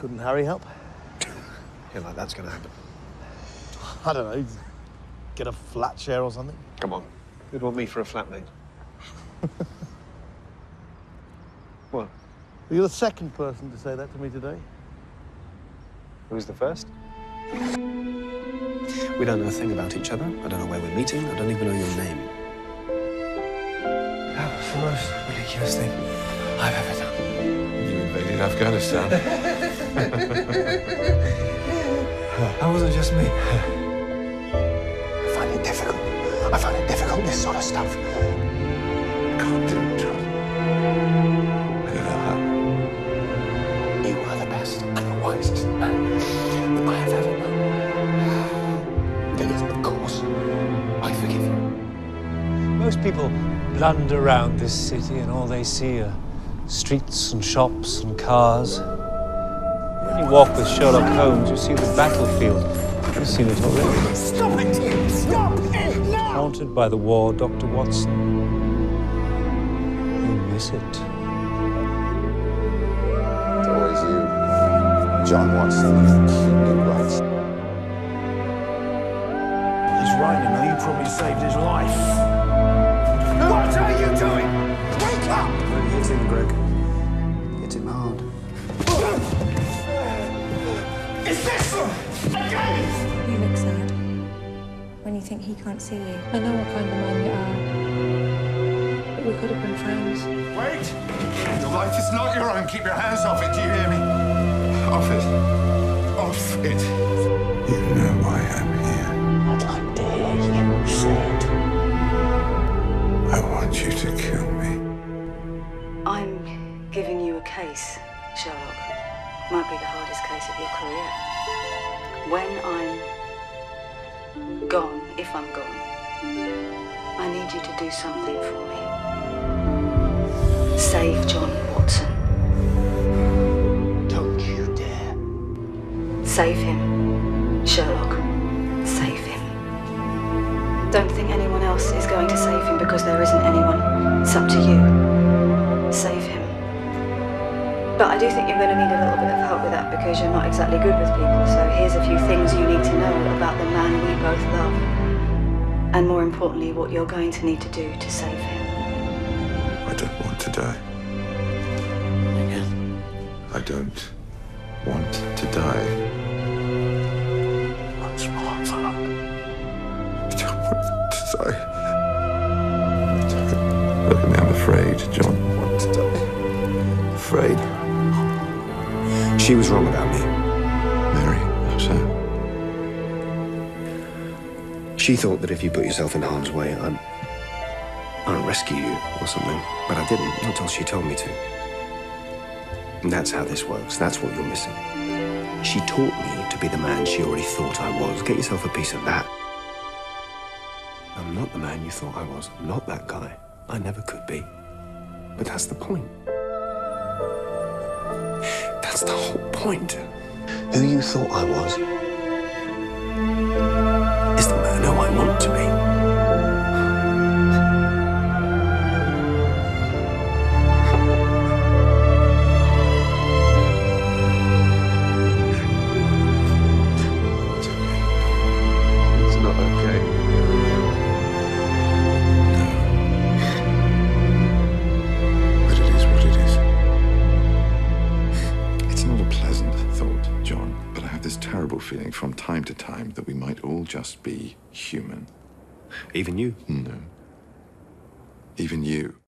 Couldn't Harry help? Yeah, like that's gonna happen. I don't know. Get a flat share or something? Come on. Who'd want me for a flatmate? what? You're the second person to say that to me today. Who's the first? We don't know a thing about each other. I don't know where we're meeting. I don't even know your name. That was the most ridiculous thing I've ever done. You invaded Afghanistan. That wasn't just me. I find it difficult. I find it difficult, this sort of stuff. I can't do it, John. I don't know how. You are the best and the wisest man that I have ever known. Yes, of course. I forgive you. Most people blunder around this city and all they see are streets and shops and cars. When you walk with Sherlock Holmes, you see the battlefield. You've seen it already. Stop it! Stop it now! Haunted by the war, Dr. Watson. You miss it. It's always you. John Watson, you acutely right. He's right, you know. You probably saved his life. What are you doing? Wake up! Hit him, Greg. Is this a game? You look sad when you think he can't see you. I know what kind of man you are. But we could have been friends. Wait! Your life is not your own. Keep your hands off it. Do you hear me? Off it. Off it. You know why I'm here. I'd like to hear you say it. I want you to kill When I'm gone, if I'm gone, I need you to do something for me. Save John Watson. Don't you dare. Save him, Sherlock. Save him. Don't think anyone else is going to save him because there isn't anyone. It's up to you. But I do think you're going to need a little bit of help with that because you're not exactly good with people. So here's a few things you need to know about the man we both love. And more importantly, what you're going to need to do to save him. I don't want to die. I don't want to die. Once more, fuck. I don't want to die. Look at me, I'm afraid, John. I want to die. Afraid. She was wrong about me. Mary, how's that? She thought that if you put yourself in harm's way, I'd, I'd rescue you or something. But I didn't until she told me to. And that's how this works. That's what you're missing. She taught me to be the man she already thought I was. Get yourself a piece of that. I'm not the man you thought I was. I'm not that guy. I never could be. But that's the point. That's the whole point. Who you thought I was is the man who I want to be. Feeling from time to time that we might all just be human. Even you. No. Even you.